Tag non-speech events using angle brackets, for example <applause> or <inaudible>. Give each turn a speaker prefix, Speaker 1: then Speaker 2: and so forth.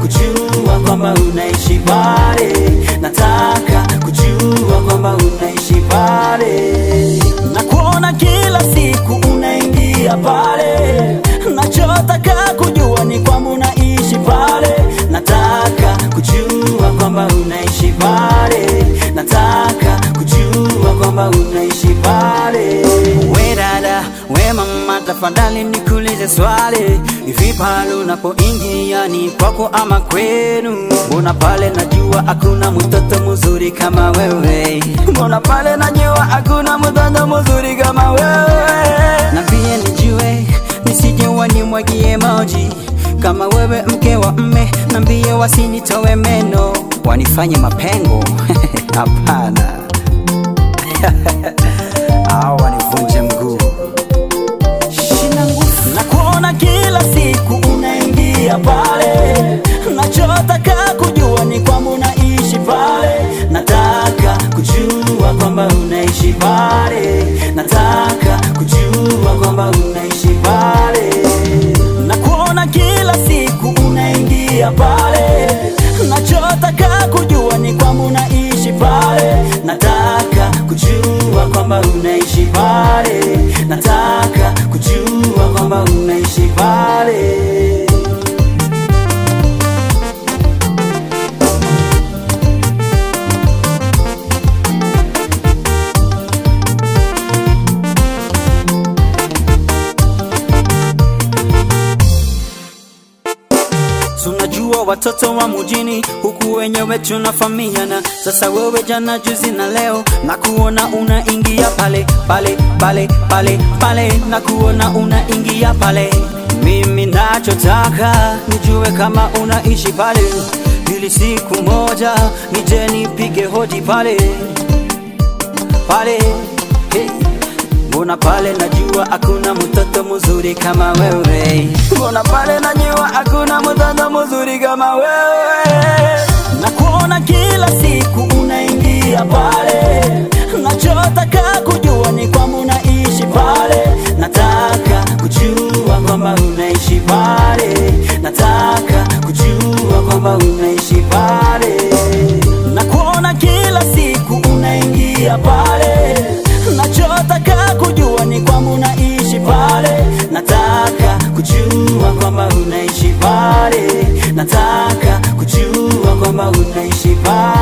Speaker 1: kujua kwamba unaishi pale, nataka kujua kwamba unaishi pale, na kuona kila siku unaingia pale, nachotaka kujua ni kwamba unaishi pale, nataka kujua kwamba unaishi pale, nataka kujua kwamba unaishi pale.
Speaker 2: We mama, tafadhali nikuulize swali, hivi pale unapoingia ni kwako ama kwenu? Mbona pale najua hakuna mtoto mzuri kama wewe? Mbona pale najua hakuna mtoto mzuri kama wewe? Na pia nijue nisije wanimwagie maji kama wewe mke wa mme, nambie wasinitowe meno wanifanye mapengo <laughs> hapana <laughs>
Speaker 1: unaingia pale, nachotaka kujua ni kwamba unaishi pale, nataka kujua kwamba unaishi pale, nataka kujua kwamba unaishi pale.
Speaker 2: Watoto wa mujini huku wenyewe tunafamiana. Sasa wewe jana, juzi na leo, na kuona unaingia pale pale pale pale pale, na kuona unaingia pale. Mimi nachotaka nijue kama unaishi pale, ili siku moja nije nipige hodi pale pale hey. Mbona pale najua hakuna mtoto mzuri kama wewe? Mbona pale najua hakuna mtoto mzuri kama wewe?
Speaker 1: na kuona kila siku unaingia pale, nachotaka kujua ni kwamba unaishi pale, nataka kujua kwamba unaishi pale, nataka kujua kwamba unaishi pale, na kuona kila siku unaingia pale, kujua kwamba unaishi pale, nataka kujua kwamba unaishi pale.